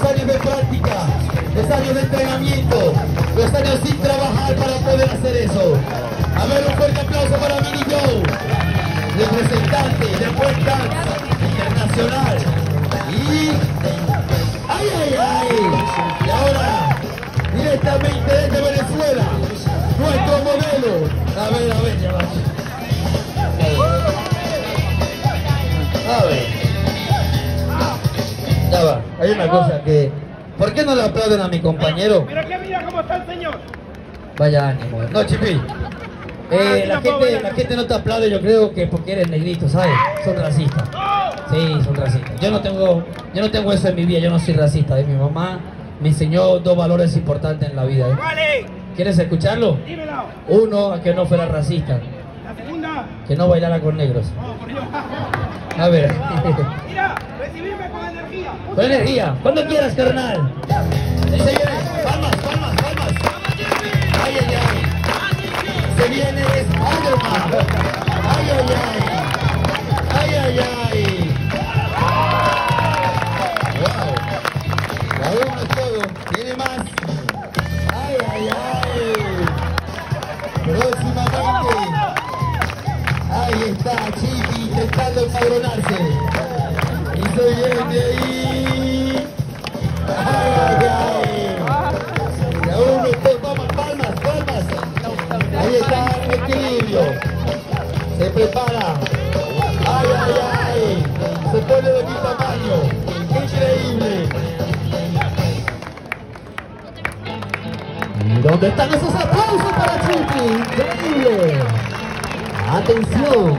dos años de práctica, dos años de entrenamiento, dos años sin trabajar para poder hacer eso. A ver, un fuerte aplauso para Mini Joe, representante de Dance Internacional. Y... ¡Ay, ay, ay! Y ahora, directamente desde Venezuela, nuestro modelo. A ver, a ver, ya va. A ver. Hay una cosa que... ¿Por qué no le aplauden a mi compañero? Mira que mira cómo está el señor. Vaya ánimo. No, Chipi. Eh, la, gente, la gente no te aplaude, yo creo que porque eres negrito, ¿sabes? Son racistas. Sí, son racistas. Yo no tengo, yo no tengo eso en mi vida, yo no soy racista. ¿eh? Mi mamá me enseñó dos valores importantes en la vida. ¿eh? ¿Quieres escucharlo? dímelo. Uno, a que no fuera racista, La segunda. que no bailara con negros. Oh. A ver. Mira. Con energía, cuando quieras, carnal. Ahí se viene. Palmas, palmas, palmas. Ay, ay, ay. Se viene Spider-Man. Ay, ay, ay. Ay, ay, ay. Wow. La uno es todo. Tiene más. Ay, ay, ay. Próximamente. Ahí está, Chiqui intentando empadronarse. Y se viene ahí. ¿Dónde están esos aplausos para Chiqui? Increíble. Atención.